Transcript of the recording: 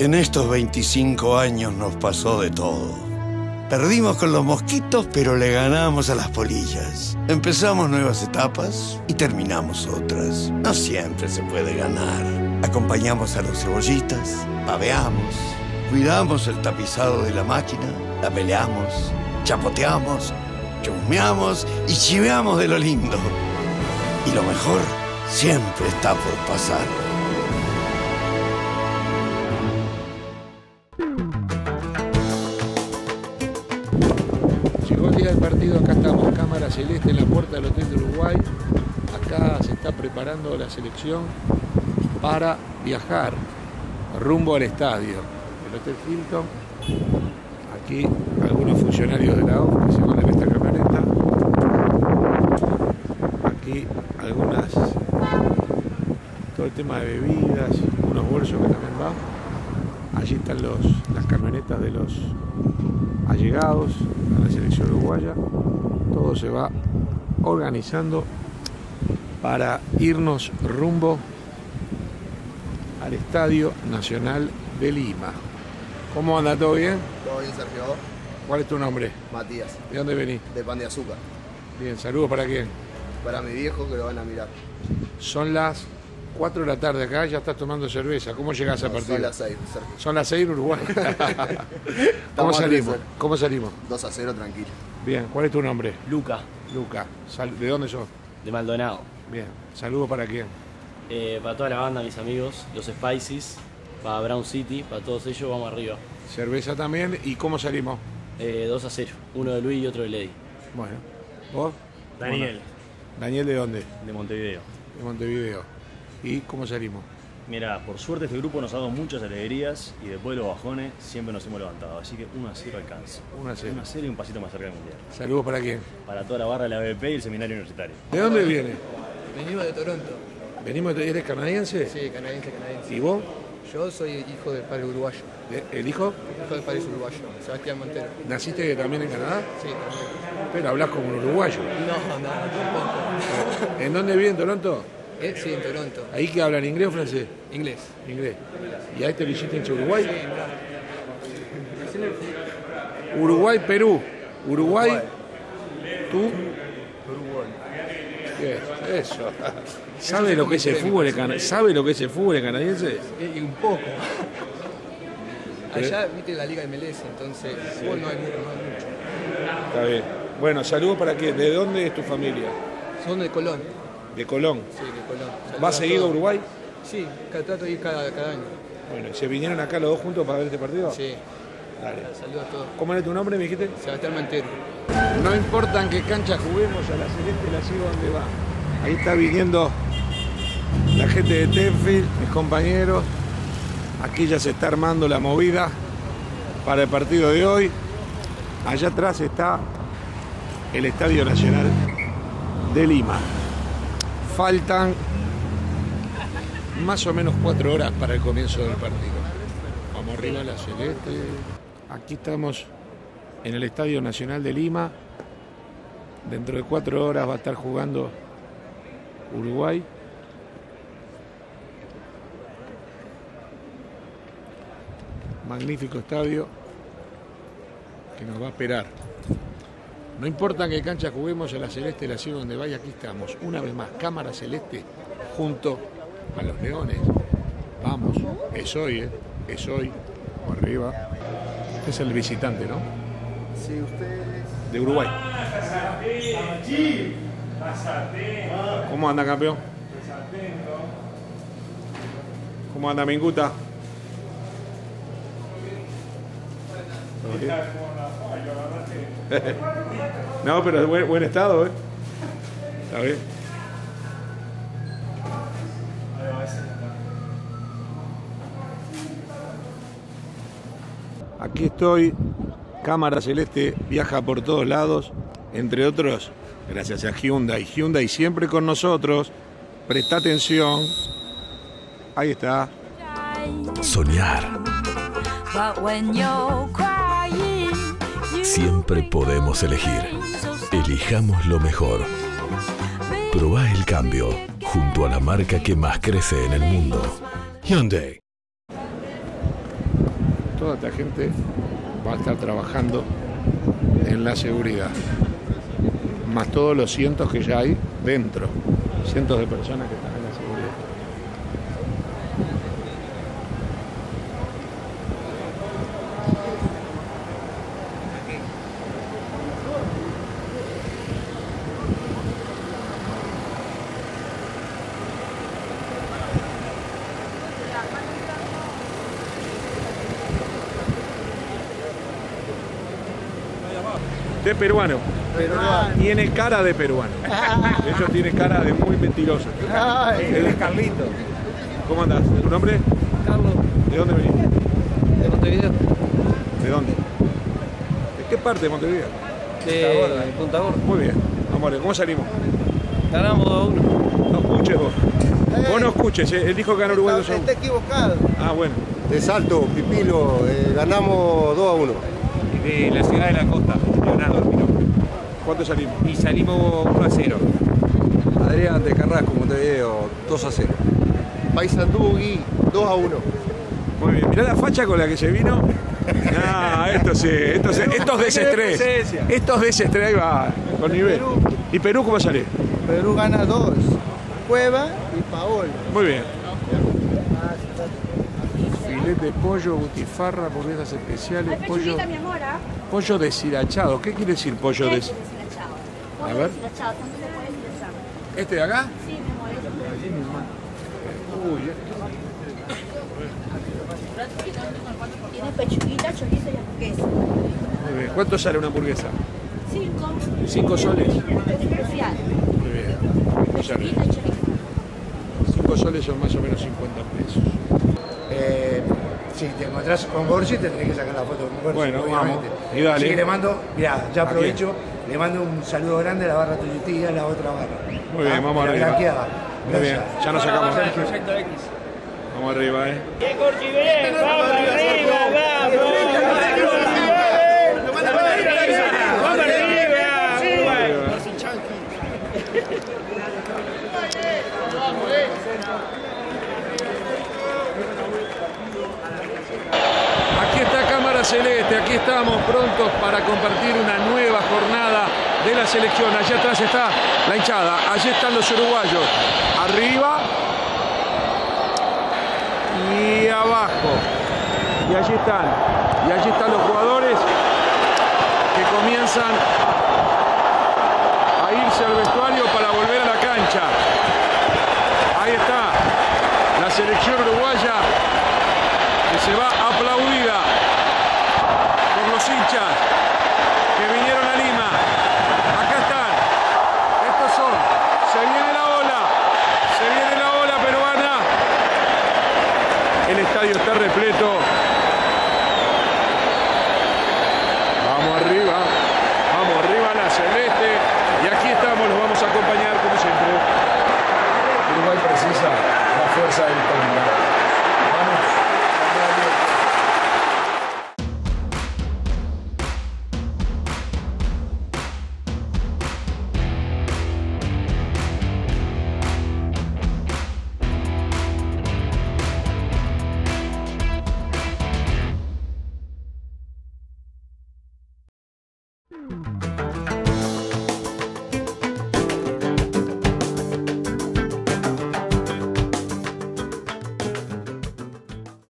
En estos 25 años nos pasó de todo. Perdimos con los mosquitos, pero le ganamos a las polillas. Empezamos nuevas etapas y terminamos otras. No siempre se puede ganar. Acompañamos a los cebollitas, babeamos, cuidamos el tapizado de la máquina, la peleamos, chapoteamos, chusmeamos y chiveamos de lo lindo. Y lo mejor siempre está por pasar. Llegó el día del partido, acá estamos, cámara celeste en la puerta del Hotel de Uruguay. Acá se está preparando la selección para viajar rumbo al estadio. El Hotel Hilton. Aquí algunos funcionarios de la ONU que se van en esta camioneta. Aquí algunas, todo el tema de bebidas, unos bolsos que también va. Allí están los, las camionetas de los allegados a la selección uruguaya. Todo se va organizando para irnos rumbo al Estadio Nacional de Lima. ¿Cómo anda? ¿Todo bien? Todo bien, Sergio. ¿Cuál es tu nombre? Matías, ¿De dónde venís? de Pan de Azúcar. Bien, saludos para quién. Para mi viejo que lo van a mirar. Son las 4 de la tarde acá, ya estás tomando cerveza. ¿Cómo llegás a partir? son las 6, Sergio. Son las 6 en Uruguay. ¿Cómo salimos? ¿Cómo salimos? 2 a 0, tranquilo. Bien, ¿cuál es tu nombre? Luca, Luca. ¿De dónde sos? de Maldonado. Bien, saludos para quién. Eh, para toda la banda, mis amigos, los Spices, para Brown City, para todos ellos, vamos arriba. Cerveza también. ¿Y cómo salimos? Eh, 2 a 0, uno de Luis y otro de Lady. Bueno, ¿vos? Daniel, Daniel, ¿de dónde? de Montevideo. De Montevideo. ¿Y cómo salimos? Mira, por suerte este grupo nos ha dado muchas alegrías y después de los bajones siempre nos hemos levantado. Así que 1 a 0 alcanza. 1 a 0. 1 a 0 y un pasito más cerca del mundial. Saludos para quién. Para toda la barra de la BP y el seminario universitario. ¿De dónde viene? Venimos de Toronto. ¿Venimos de eres canadiense? Sí, canadiense, canadiense. ¿Y vos? Yo soy hijo de padre uruguayo. ¿De- ¿El hijo? Hijo de padre uruguayo, Sebastián Montero. ¿Naciste también en Canadá? Sí, también. Pero hablas como un uruguayo. No, no, tampoco. ¿En dónde vive en Toronto? Eh, sí, en Toronto. ¿Ahí que hablan inglés o francés? Inglés. Inglés. ¿Y a este lo hiciste en Uruguay? Uruguay, Perú. Uruguay, tú. Bien, Eso. ¿Sabe lo que es el fútbol ¿Sabe lo que es el fútbol canadiense? Eh, y un poco. Allá, viste, la liga de MLS, entonces, fútbol no hay mucho, no hay mucho. Está bien. Bueno, saludos para quién. ¿De dónde es tu familia? Son de Colón. De Colón. Sí, de Colón. Saludos ¿Vas a seguido a. Uruguay? Sí, cada- trato de ir cada, cada año. Bueno, ¿y ¿se vinieron acá los dos juntos para ver este partido? Sí, Dale. saludos a todos. ¿Cómo era tu nombre, me dijiste? Sebastián Montero. No importa en qué cancha juguemos, a la celeste la sigo donde va. Ahí está viniendo la gente de Tenfield, mis compañeros. Aquí ya se está armando la movida para el partido de hoy. Allá atrás está el Estadio Nacional de Lima. Faltan más o menos cuatro horas para el comienzo del partido. Vamos arriba a la celeste. Aquí estamos en el Estadio Nacional de Lima. Dentro de cuatro horas va a estar jugando Uruguay. Magnífico estadio que nos va a esperar. No importa en qué cancha juguemos, a la Celeste la ciudad donde vaya, aquí estamos. Una vez más, Cámara Celeste junto a los Leones. Vamos, es hoy, ¿eh? Es hoy. Por arriba. Este es el visitante, ¿no? Sí, ustedes. De Uruguay. ¿Cómo anda, campeón? ¿Cómo anda, Minguta? ¿Todo bien? No, pero buen, buen estado, ¿eh? Está bien. Aquí estoy, cámara celeste viaja por todos lados, entre otros, gracias a Hyundai. Hyundai siempre con nosotros, presta atención. Ahí está. Soñar. Siempre podemos elegir. Elijamos lo mejor. Probá el cambio junto a la marca que más crece en el mundo. Hyundai. Toda esta gente va a estar trabajando en la seguridad. Más todos los cientos que ya hay dentro. Cientos de personas que están en la seguridad. De peruano. Tiene cara de peruano. De hecho, tiene cara de muy mentiroso. Él es Carlito. ¿Cómo andás? ¿Tu nombre? Carlos, ¿De dónde venís? de Montevideo. ¿De dónde? ¿De qué parte de Montevideo? De Punta Gorda. Muy bien. Amores, ¿cómo salimos? Ganamos 2 a 1. No escuches vos. Vos no escuches, ¿eh? él dijo que ganó Uruguay 2 a 1. equivocado. Ah, bueno. De Salto, Pipilo, eh, ganamos 2 a 1. de la ciudad de la costa, Leonardo mi nombre. ¿Cuánto salimos? Y salimos 1 a 0. Adrián de Carrasco, Montevideo, 2 a 0. Paysandú, Gui, 2 a 1. Muy bien. Mirá la facha con la que se vino. Ah, esto sí, esto, sí, esto es desestrés. Esto es desestrés, ahí va, con nivel. ¿Y Perú cómo sale? Perú gana 2. Cueva y Paol. Muy bien. Filet de pollo, butifarra, hamburguesas especiales, pollo, mi amor, ¿ah? pollo deshilachado. ¿Qué quiere decir pollo ¿Qué des... es deshilachado? A ver. deshilachado. ¿Este de acá? Sí, mi amor, Uy, Tiene pechuguita, chorizo y hamburguesa. muy bien. ¿Cuánto sale una hamburguesa? Cinco. ¿Cinco soles? Especial. Muy bien. O sea, Pechuguita y chorizo. cinco soles son más o menos 50 pesos. Eh, si te encontrás con Borgi, te tenés que sacar la foto con Borgi, Bueno, obviamente. vamos. Y dale. Así que le mando, mirá, ya ¿A aprovecho, le mando un saludo grande a la barra Tuyutí y a la otra barra. Muy bien, Ah, vamos la arriba. blanqueada. Muy bien, Gracias. ya nos sacamos. Proyecto X. Vamos arriba, eh. Aquí está Cámara Celeste, aquí estamos prontos para compartir una nueva jornada de la selección. Allá atrás está la hinchada, allí están los uruguayos. Arriba y abajo. Y allí están. Y allí están los jugadores que comienzan a irse al vestuario para volver a la cancha. Ahí está la selección uruguaya que se va precisa la fuerza del combate.